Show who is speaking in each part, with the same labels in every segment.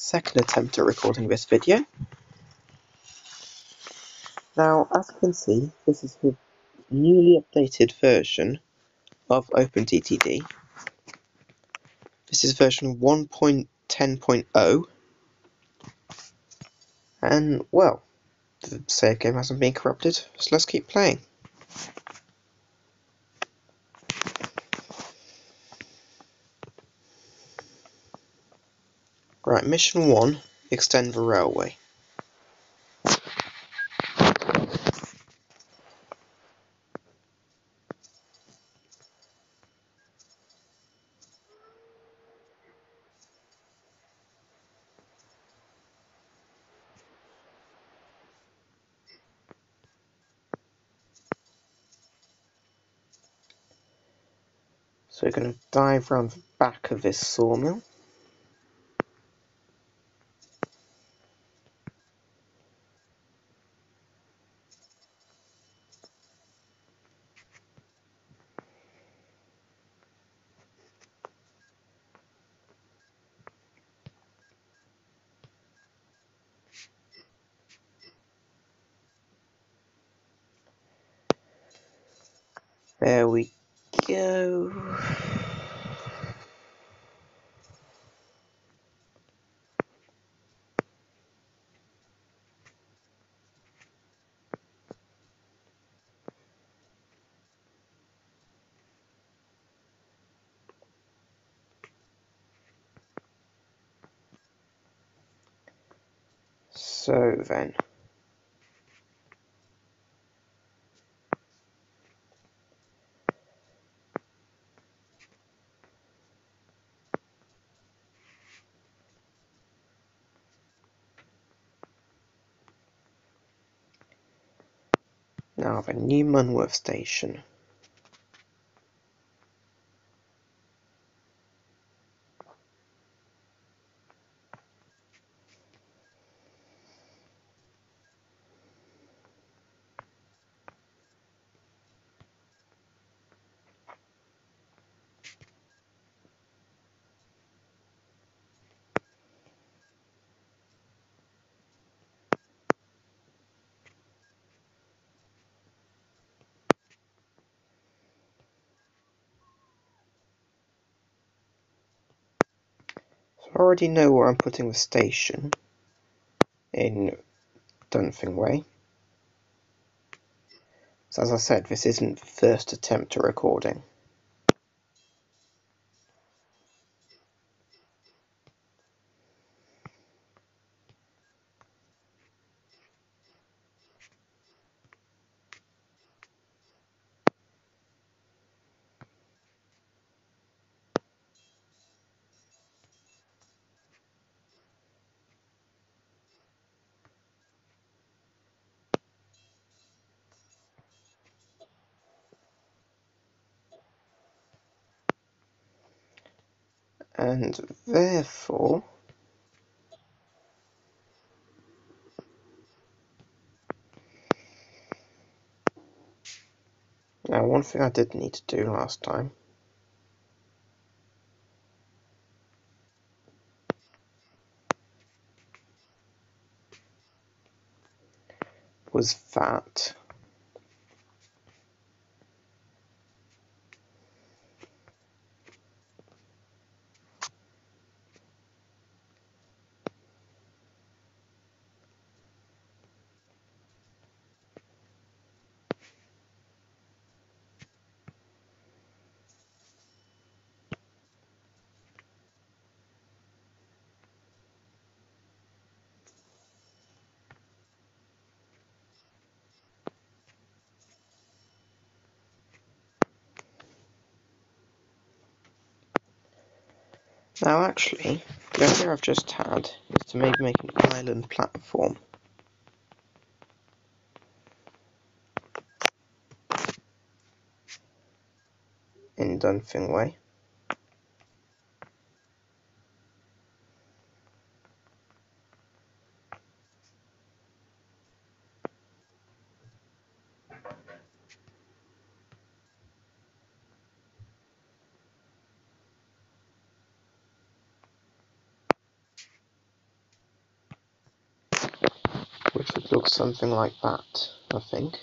Speaker 1: second attempt at recording this video. Now, as you can see, this is the newly updated version of OpenTTD. This is version 1.10.0, and well, the save game hasn't been corrupted, so let's keep playing. Right, mission one, extend the railway. So we're going to dive around the back of this sawmill. There we go. So then. New Munworth station. I already know where I'm putting the station in Dunthing Way. So as I said, this isn't the first attempt at recording. And therefore now one thing I did need to do last time. Was that Now actually, the idea I've just had is to maybe make an island platform. In Dunthing Way. Something like that, I think.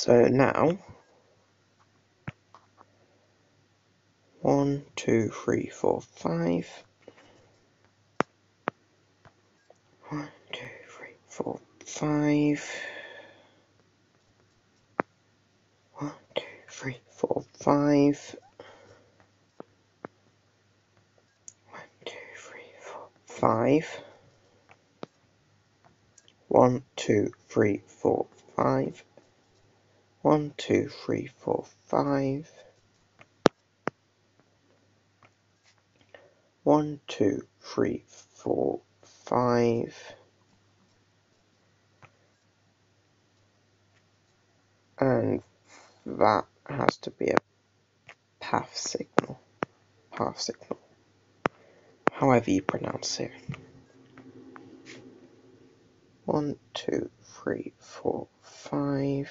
Speaker 1: So now, one, two, three, four, five. One, two, three, four, five. One, two, three, four, five. One, two, three, four, five. One, two, three, four, five. One, two, three, four, five. One, two, three, four, five. And that has to be a path signal. Path signal. However you pronounce it. One, two, three, four, five.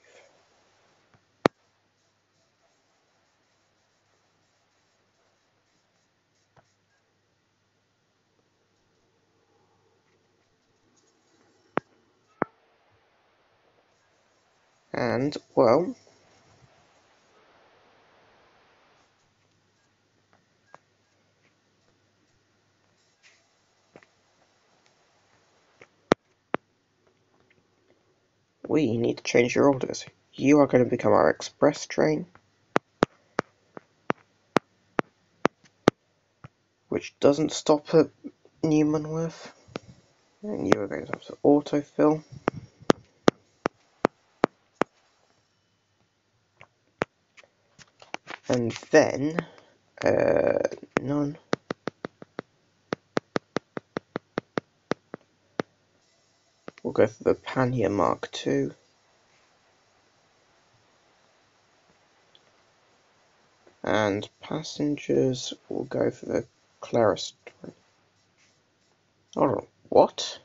Speaker 1: And, well, we need to change your orders. You are going to become our express train, which doesn't stop at New Munworth. And you are going to have to autofill. Then, uh, none. We'll go for the Panya Mark II. And passengers will go for the Claris. Oh, what?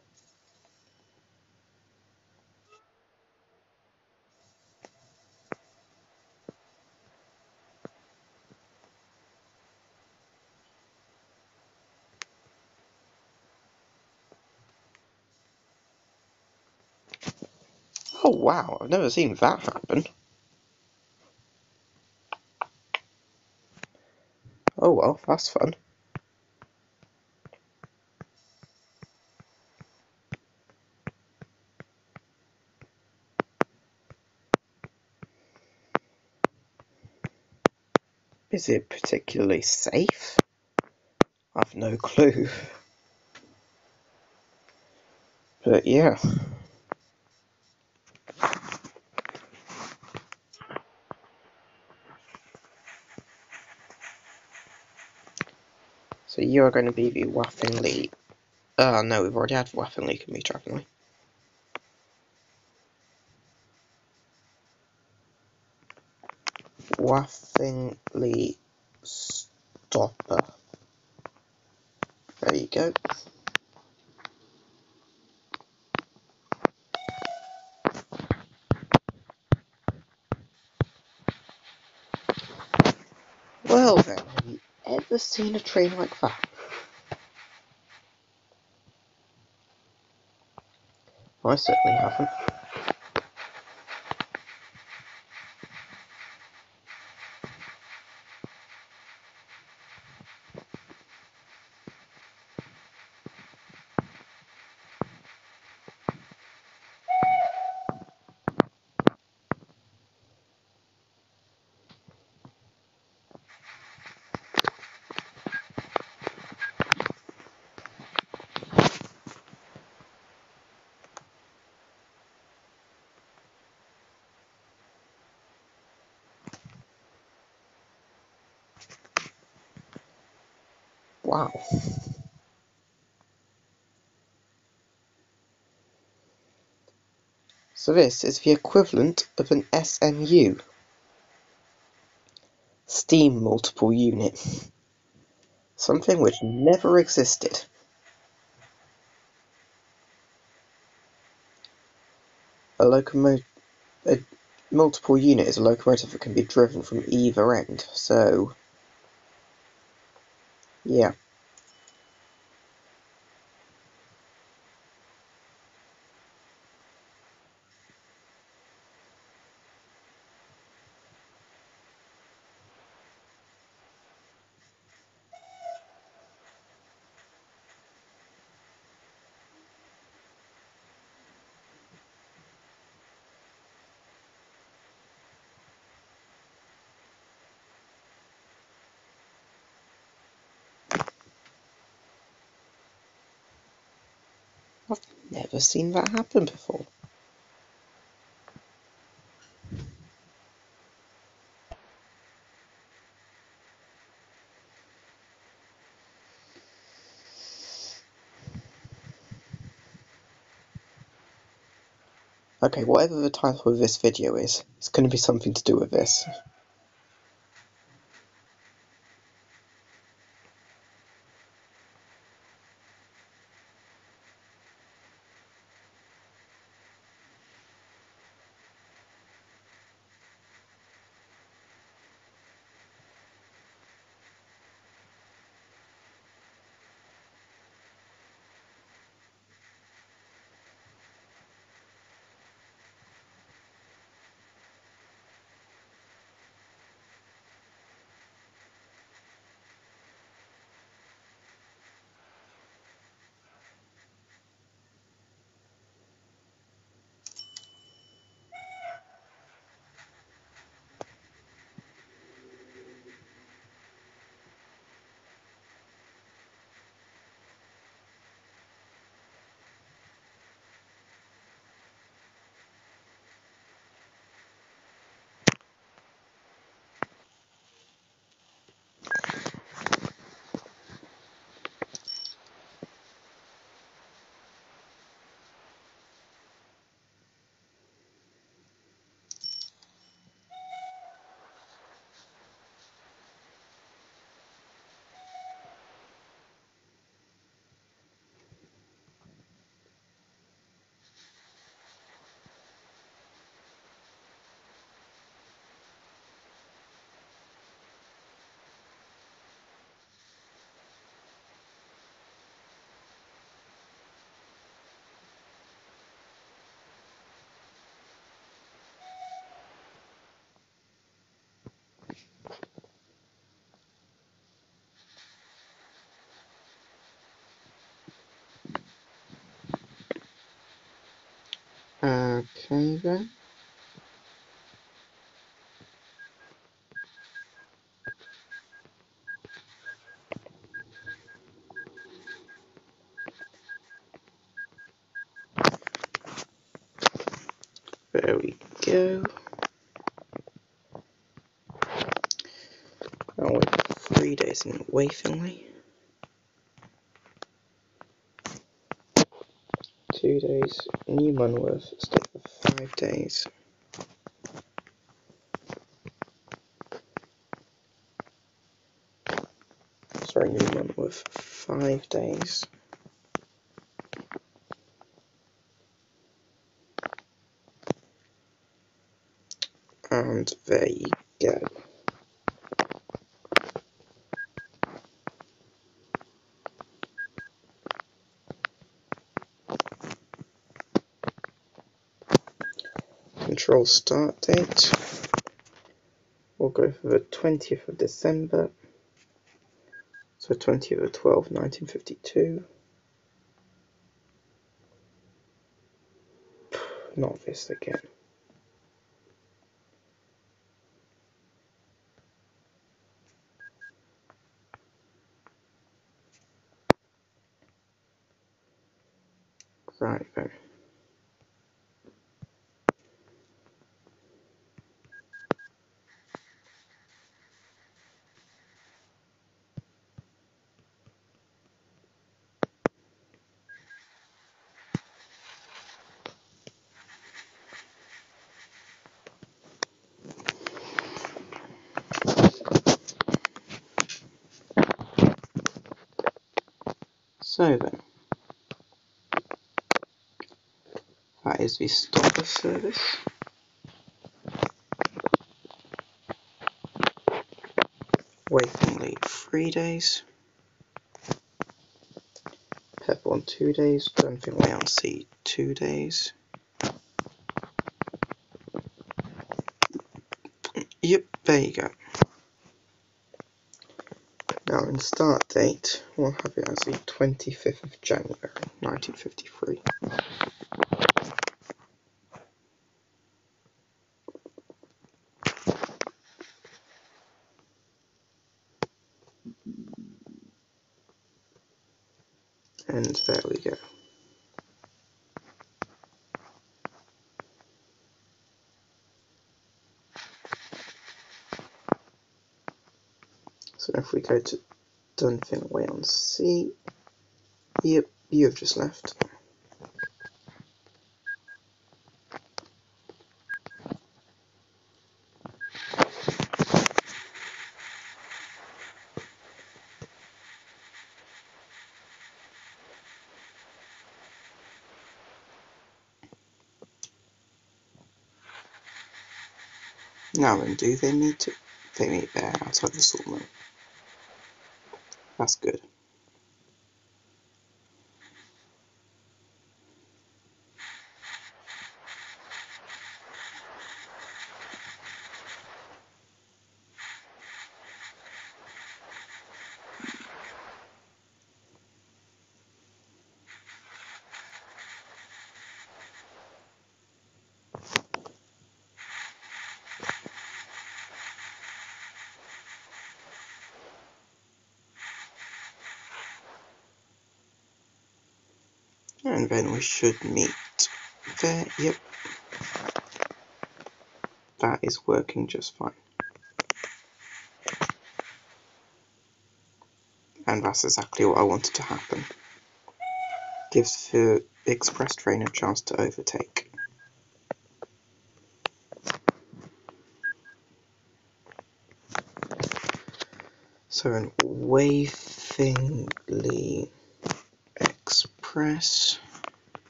Speaker 1: Oh wow, I've never seen that happen. Oh well, that's fun. Is it particularly safe? I've no clue. But yeah. So you are going to be the Waffingly. Uh, no, we've already had Waffingly commuter, haven't we? Waffingly stopper. There you go. Well then, have you ever seen a train like that? I certainly haven't. Wow. So this is the equivalent of an SMU. Steam Multiple Unit. Something which never existed. A locomotive, a multiple unit is a locomotive that can be driven from either end, so yeah. I've never seen that happen before. Okay, whatever the title of this video is, it's going to be something to do with this. Okay then. There we go. Oh, now we're three days in Wavenley. Two days New Munworth, five days. Sorry, New Munworth, five days. And there you go. Control start date. We'll go for the 20th of December. So 20th of 12, 1952. Not this again. Right then. So then, that is the stopper service. Waiting lead three days. Pep on two days. Dunfin Way on sea two days. Yep, there you go. In start date, we'll have it as the 25th of January 1953. And there we go. So if we go to Dunfin Way on sea. yep, you have just left. Now then, do they need to? They meet there outside the sawmill. That's good. And then we should meet there. Yep. That is working just fine. And that's exactly what I wanted to happen. Gives the express train a chance to overtake. So in Wafingley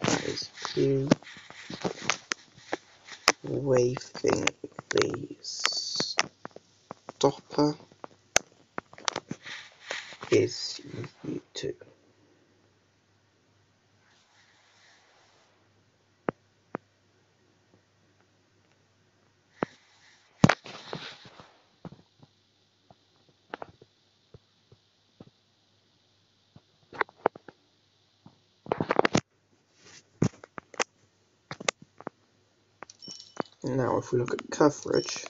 Speaker 1: That is wave Wafingley Stopper is U2. Now, if we look at coverage,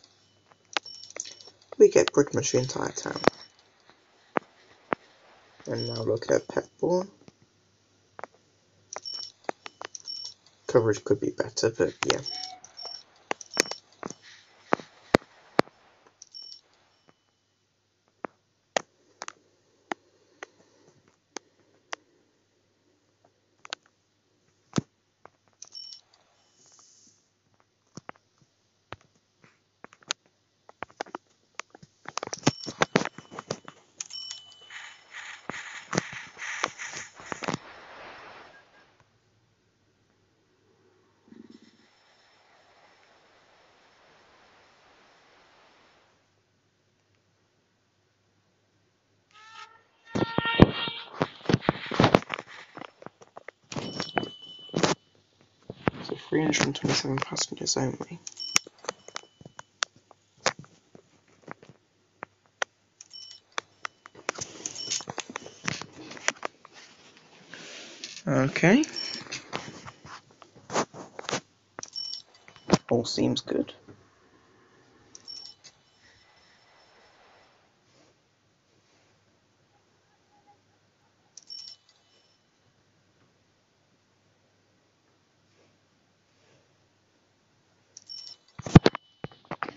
Speaker 1: we get pretty much the entire town. And now look at Petbourne. Coverage could be better, but yeah. So 327 passengers only. Okay. All seems good.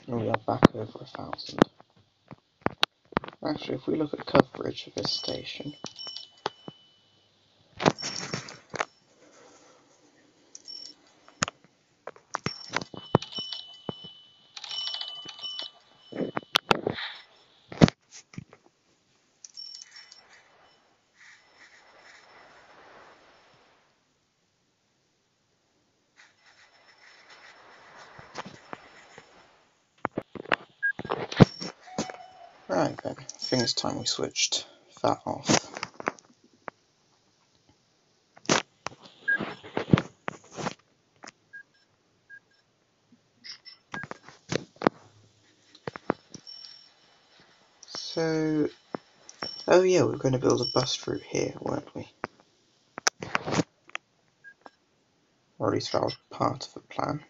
Speaker 1: And we are back over a thousand. Actually, if we look at coverage of this station, Right then, I think it's time we switched that off. So, oh yeah, we are going to build a bus route here, weren't we? Or at least that was part of the plan.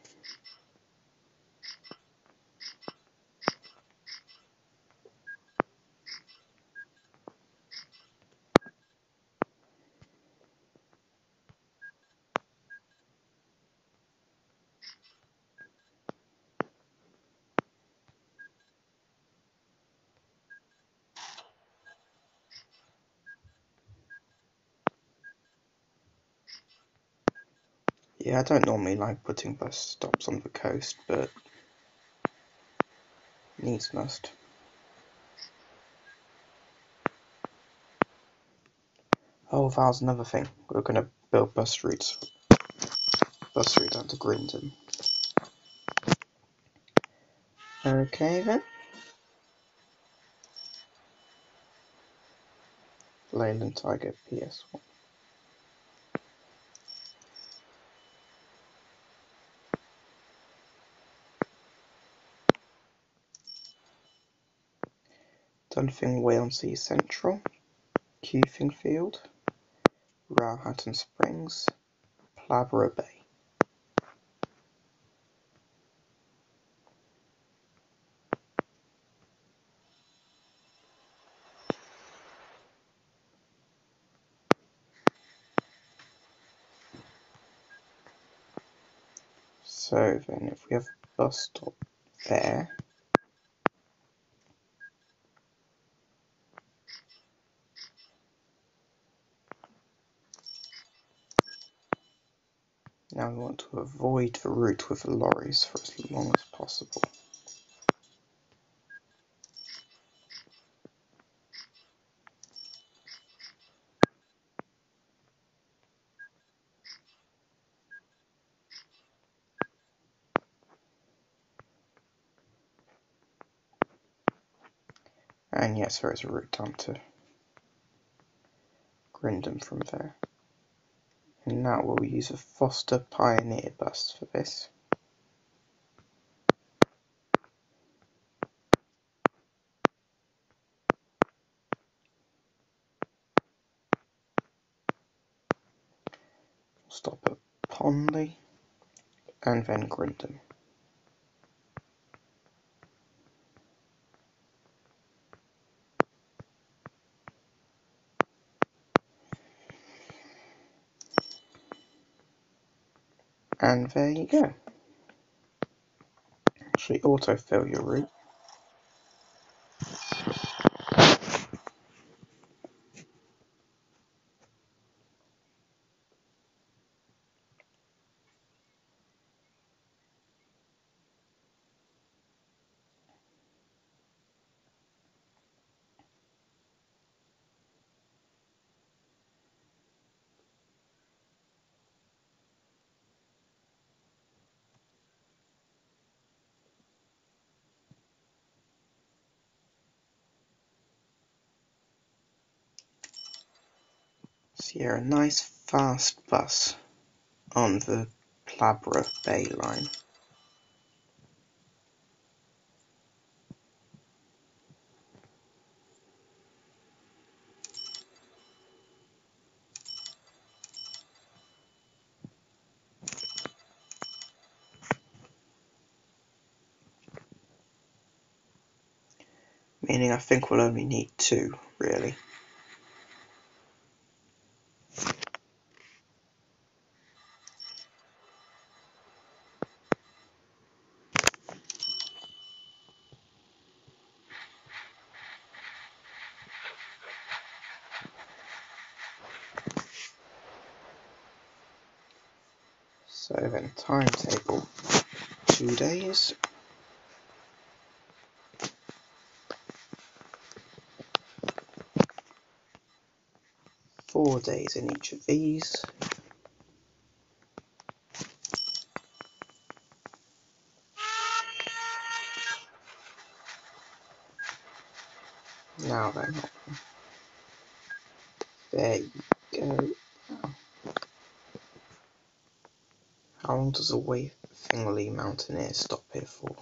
Speaker 1: Don't normally like putting bus stops on the coast, but needs must. Oh, that was another thing. We're going to build bus routes. Bus route down to Grindon. Okay then. Leyland Tiger PS1. Dunfin Whalensea Central, Cuthing Field, Roehampton Springs, Plavero Bay. So then if we have a bus stop there, now we want to avoid the route with the lorries for as long as possible. And yes, there is a route down to Grindon from there. Now we'll use a Foster Pioneer bus for this. stop at Ponley and then Grindon. And there you go. Actually autofill your route. Yeah, a nice fast bus on the Plavero Bay line. Meaning I think we'll only need two, really. So then timetable, days. Four days in each of these. now then. There you go. How long does a Waveney Mountaineer stop here for?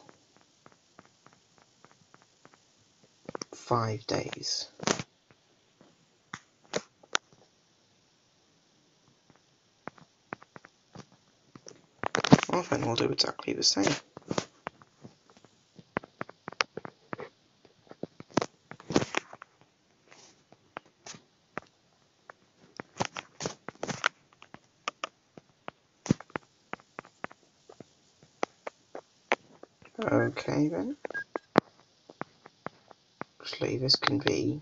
Speaker 1: Five days. Well then we'll do exactly the same. Okay then. Actually, this can be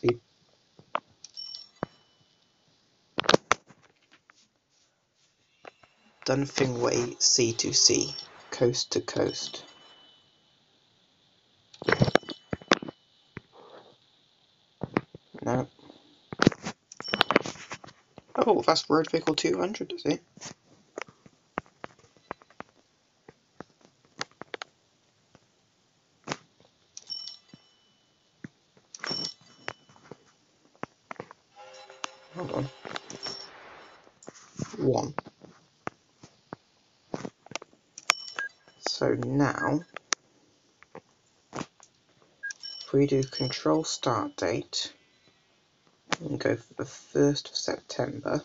Speaker 1: the Dunfing Way sea to sea, coast to coast. No. Oh, that's road vehicle 200, is it? Hold on. One. So now, if we do control start date, and go for the 1st of September,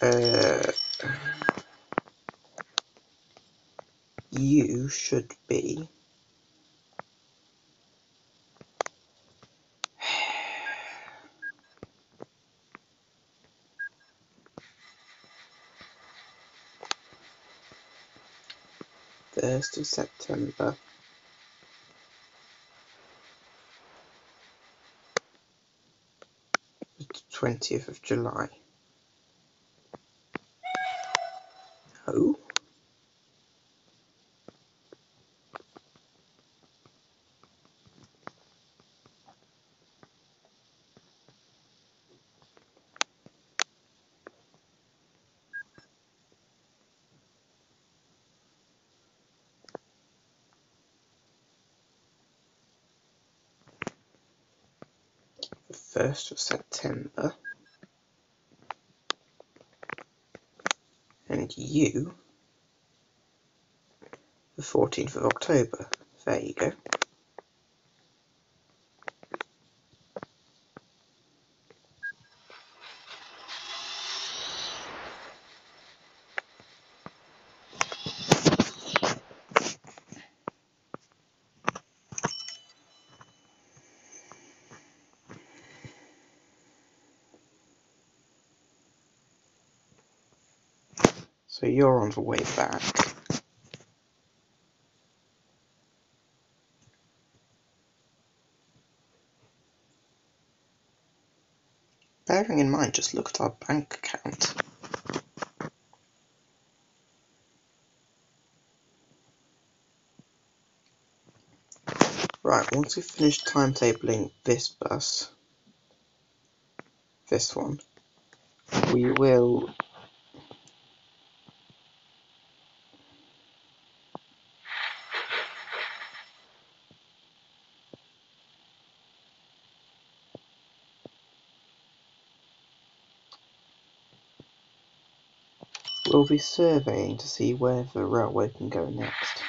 Speaker 1: uh, you should be first of September the twentieth of July. 1st of September and you the 14th of October. There you go. The way back. Bearing in mind, just look at our bank account. Right, once we've finished timetabling this bus, this one, we will we'll be surveying to see where the railway can go next.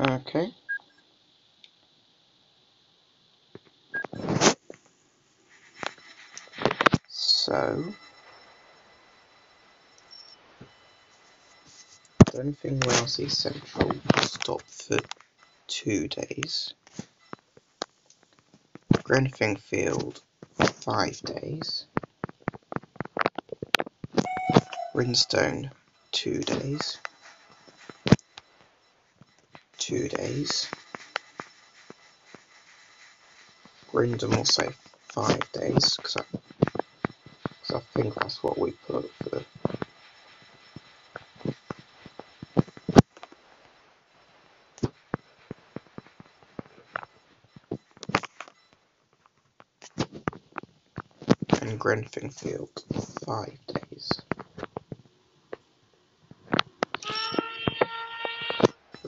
Speaker 1: Okay. So, Dunfing Wellesley Central stop for two days. Grenfell Field, five days. Rinstone, two days, two days. Brindham will say five days, because I, think that's what we put for and Grenfell five days.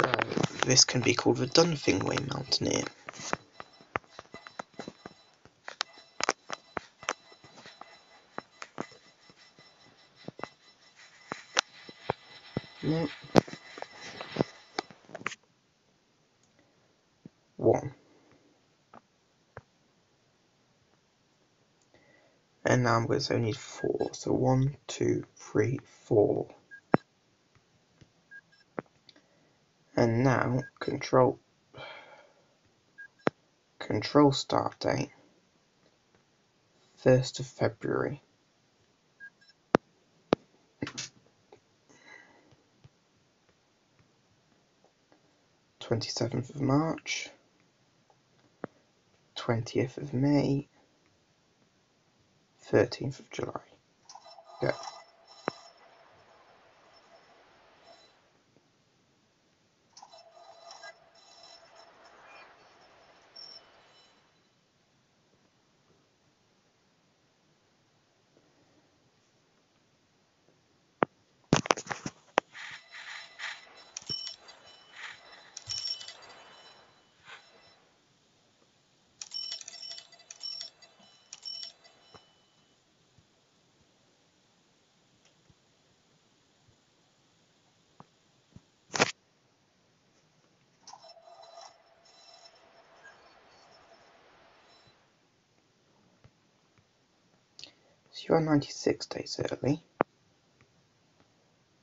Speaker 1: Right, this can be called the Dunthingway Mountaineer. And now I'm going to need four. So one, two, three, four. And now control control start date first of February. Twenty seventh of March, twentieth of May, thirteenth of July. Go. So you are 96 days early.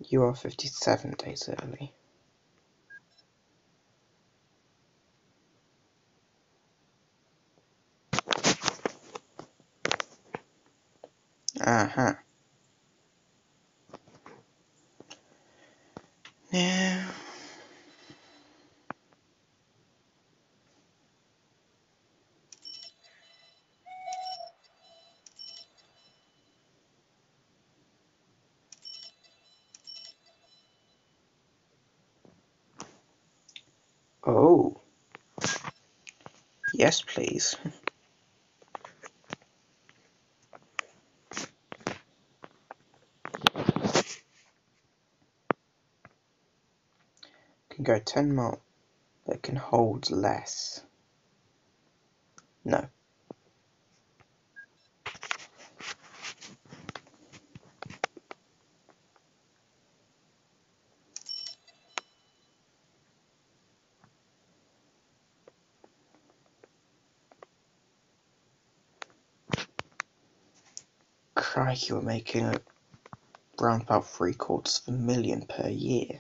Speaker 1: You are 57 days early. Uh-huh. Now... Oh. Yes, please. can go 10 miles, but can hold less. No. Crikey, we're making around about three quarters of a million per year.